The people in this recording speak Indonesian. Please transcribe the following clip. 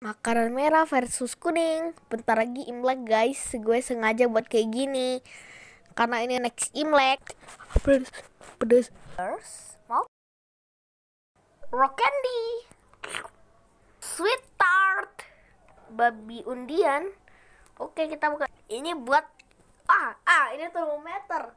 Makanan merah versus kuning. Bentar lagi Imlek guys. Gue sengaja buat kayak gini. Karena ini next Imlek. Pedes. Pedes. Mau? Rock candy. Sweet tart. Babi undian. Oke kita buka. Ini buat ah ah ini termometer.